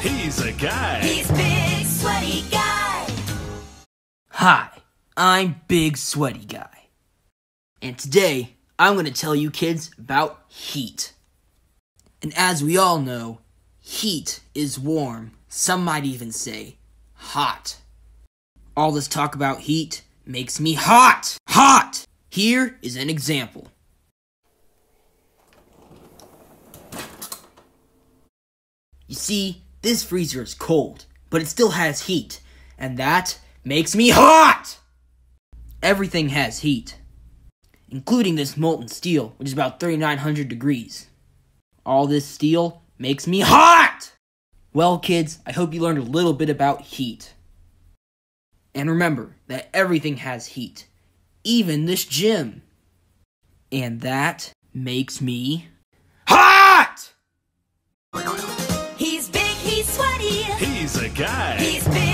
He's a guy. He's big, sweaty guy. Hi, I'm Big Sweaty Guy. And today, I'm going to tell you kids about heat. And as we all know, heat is warm. Some might even say hot. All this talk about heat makes me hot! Hot! Here is an example. You see, this freezer is cold, but it still has heat, and that makes me hot! Everything has heat, including this molten steel, which is about 3900 degrees. All this steel makes me hot! Well, kids, I hope you learned a little bit about heat. And remember that everything has heat, even this gym. And that makes me He's a guy.